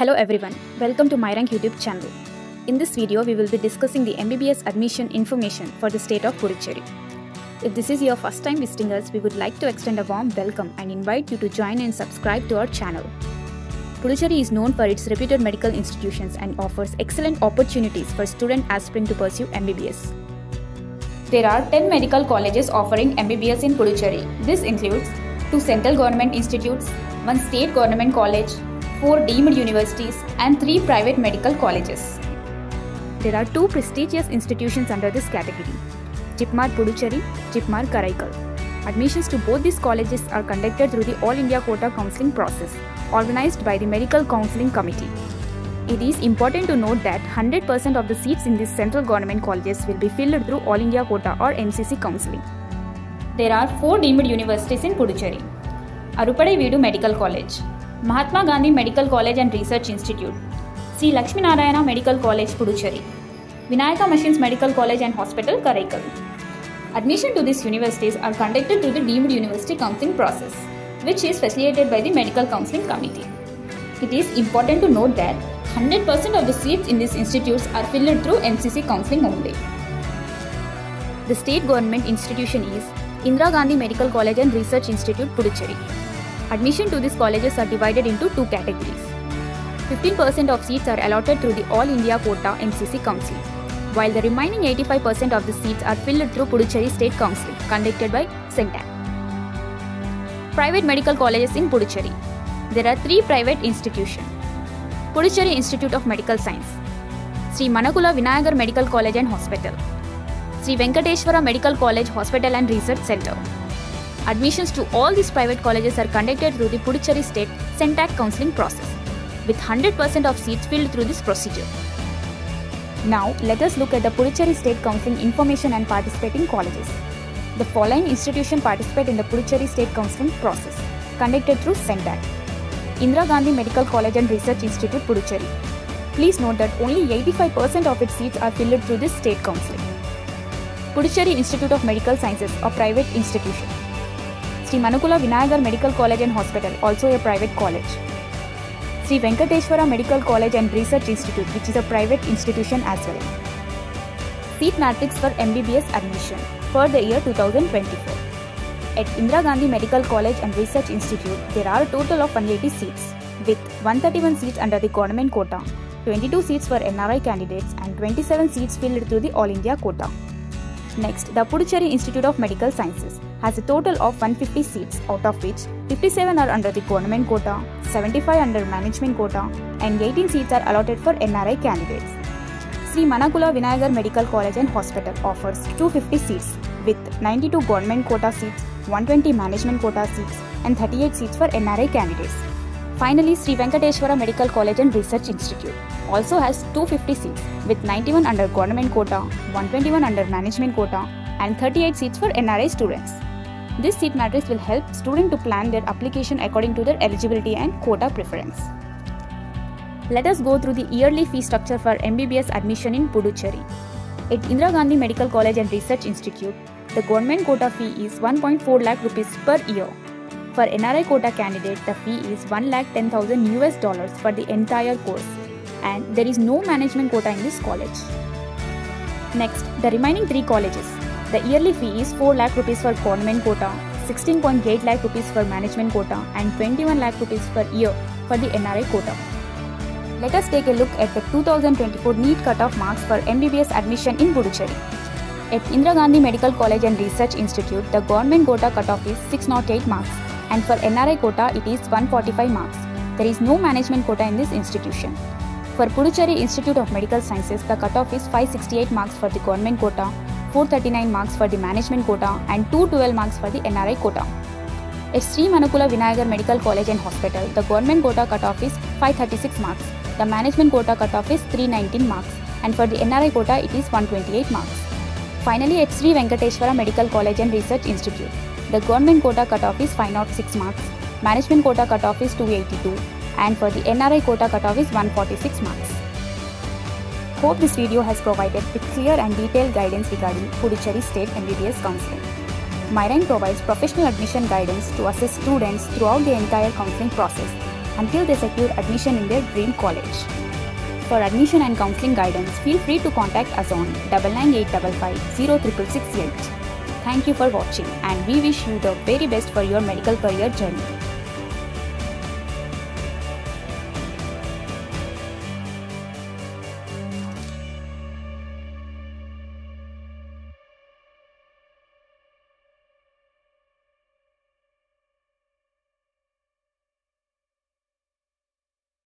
Hello everyone, welcome to MyRank YouTube channel. In this video, we will be discussing the MBBS admission information for the state of Puducherry. If this is your first time visiting us, we would like to extend a warm welcome and invite you to join and subscribe to our channel. Puducherry is known for its reputed medical institutions and offers excellent opportunities for student aspirant to pursue MBBS. There are 10 medical colleges offering MBBS in Puducherry. This includes two central government institutes, one state government college, four deemed universities, and three private medical colleges. There are two prestigious institutions under this category JIPMER Puducherry, JIPMER Karaikal. Admissions to both these colleges are conducted through the All India Quota Counseling process, organized by the Medical Counseling Committee. It is important to note that 100% of the seats in these central government colleges will be filled through All India Quota or MCC counseling. There are four deemed universities in Puducherry. Arupadai Medical College, Mahatma Gandhi Medical College and Research Institute, Sri Lakshmi Narayana Medical College Puducherry, Vinayaka Mission's Medical College and Hospital Karaikal. Admission to these universities are conducted through the deemed university counseling process, which is facilitated by the Medical Counseling Committee. It is important to note that 100% of the seats in these institutes are filled through MCC counseling only. The state government institution is Indira Gandhi Medical College and Research Institute, Puducherry. Admission to these colleges are divided into two categories. 15% of seats are allotted through the All India Quota MCC Council, while the remaining 85% of the seats are filled through Puducherry State Council, conducted by CENTAC. Private medical colleges in Puducherry. There are three private institutions. Puducherry Institute of Medical Science, Sri Manakula Vinayagar Medical College and Hospital, Sri Venkateshwara Medical College Hospital and Research Center. Admissions to all these private colleges are conducted through the Puducherry State CENTAC counseling process, with 100% of seats filled through this procedure. Now, let us look at the Puducherry State Counseling information and participating colleges. The following institutions participate in the Puducherry State Counseling process, conducted through CENTAC. Indira Gandhi Medical College and Research Institute, Puducherry. Please note that only 85% of its seats are filled through this state counseling. Puducherry Institute of Medical Sciences, a private institution. Sri Manakula Vinayagar Medical College and Hospital, also a private college. Sri Venkateshwara Medical College and Research Institute, which is a private institution as well. Seat matrix for MBBS admission for the year 2024. At Indira Gandhi Medical College and Research Institute, there are a total of 180 seats, with 131 seats under the government quota, 22 seats for NRI candidates, and 27 seats filled through the All India quota. Next, the Puducherry Institute of Medical Sciences has a total of 150 seats, out of which 57 are under the government quota, 75 under management quota, and 18 seats are allotted for NRI candidates. Sri Manakula Vinayagar Medical College and Hospital offers 250 seats with 92 government quota seats, 120 management quota seats, and 38 seats for NRI candidates. Finally, Sri Venkateshwara Medical College and Research Institute also has 250 seats with 91 under government quota, 121 under management quota, and 38 seats for NRI students. This seat matrix will help students to plan their application according to their eligibility and quota preference. Let us go through the yearly fee structure for MBBS admission in Puducherry. At Indira Gandhi Medical College and Research Institute, the government quota fee is 1.4 lakh rupees per year. For NRI quota candidate, the fee is 1 lakh 10,000 US dollars for the entire course, and there is no management quota in this college. Next, the remaining three colleges. The yearly fee is 4 lakh rupees for government quota, 16.8 lakh rupees for management quota, and 21 lakh rupees per year for the NRI quota. Let us take a look at the 2024 NEET cutoff marks for MBBS admission in Puducherry. At Indira Gandhi Medical College and Research Institute, the government quota cutoff is 608 marks, and for NRI quota, it is 145 marks. There is no management quota in this institution. For Puducherry Institute of Medical Sciences, the cutoff is 568 marks for the government quota, 439 marks for the management quota, and 212 marks for the NRI quota. At Sri Manakula Vinayagar Medical College and Hospital, the government quota cutoff is 536 marks, the management quota cutoff is 319 marks, and for the NRI quota, it is 128 marks. Finally, at Sri Venkateshwara Medical College and Research Institute, the government quota cutoff is 506 marks, management quota cutoff is 282, and for the NRI quota cutoff is 146 marks. Hope this video has provided with clear and detailed guidance regarding Puducherry State MBBS Counseling. MyRank provides professional admission guidance to assist students throughout the entire counseling process until they secure admission in their dream college. For admission and counseling guidance, feel free to contact us on 99855 Thank you for watching and we wish you the very best for your medical career journey.